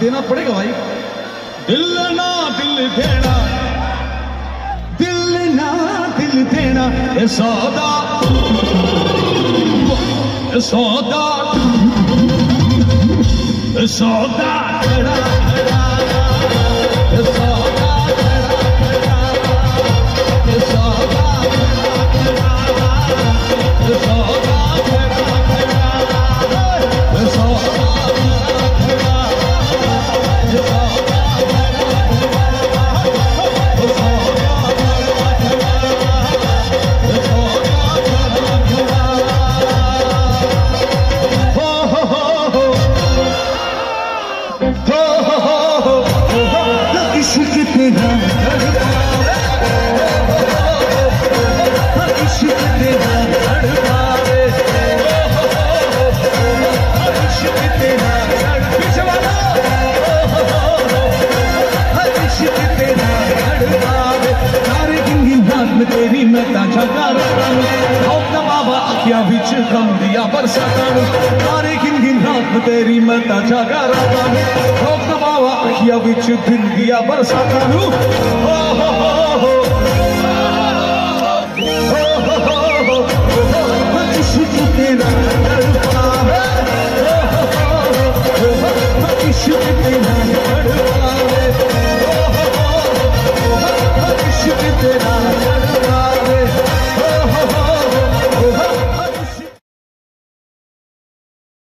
देना पड़ेगा भाई। दिल ना दिल देना। दिल ना दिल देना। ये सौदा। ये सौदा। ये सौदा। खड़ा सौदा। गिंगी नाच में तेरी ताज़ा कर औता बाबा अखियाँ बिच कम दिया बरसातानु सारे गिंगी नाच रात तेरी मैं ताज़ा कर औता बाबा अखियाँ बिच दिल दिया बरसातानु ओ